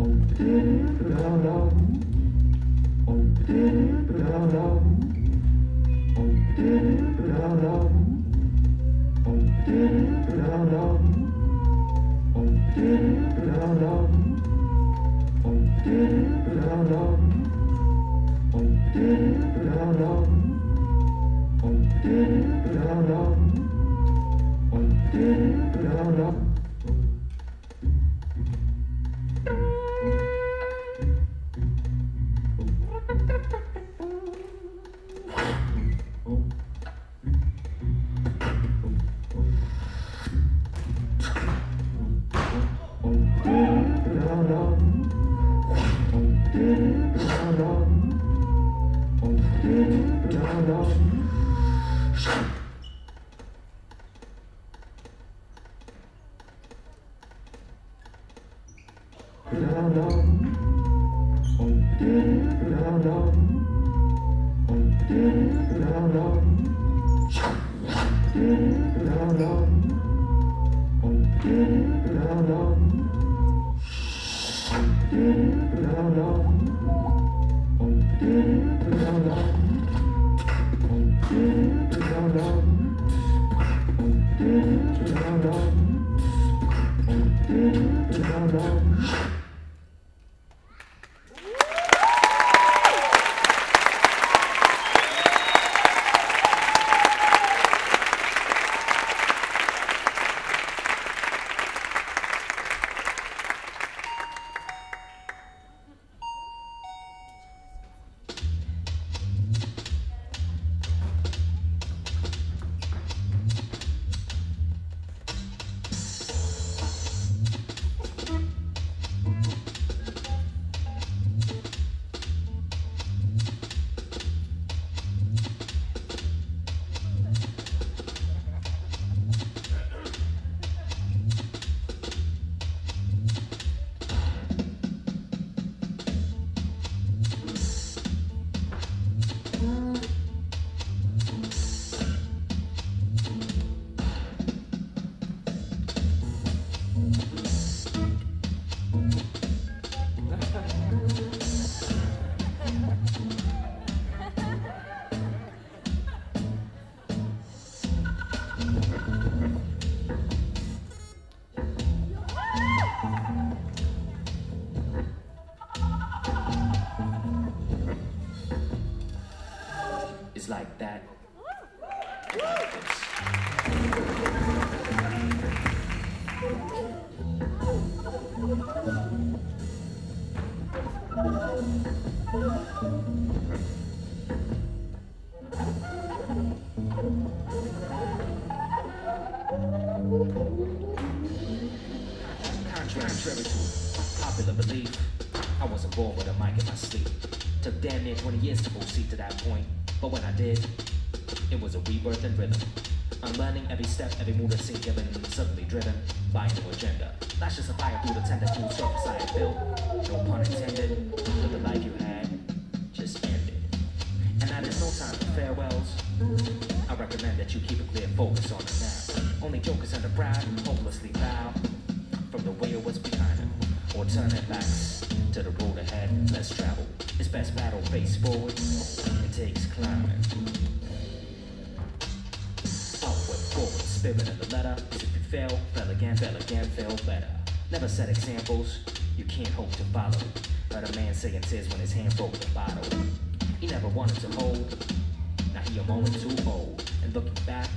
Oh, Thank you. Contrary to popular belief, I wasn't born with a mic in my sleep. Took damn near 20 years to proceed to that point, but when I did, it was a rebirth in rhythm. Unlearning every step, every move that seemed given, suddenly driven by a new agenda. Lashes of fire through the tender food surface I had built. No pun intended, but the life you had just ended. And now there's no time for farewells. I recommend that you keep a clear focus on the now. Only jokers and the proud hopelessly bow from the way it was behind. Or turn their backs to the road ahead. Let's travel. It's best battle face forward. It takes climbing. Upward, forward, spirit in the letter. Fail, fail again, fail again, fail better. Never set examples you can't hope to follow. Heard a man saying tears when his hand broke the bottle. He never wanted to hold. Now he a moment too old. And looking back,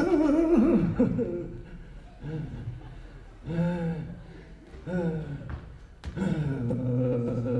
はあ。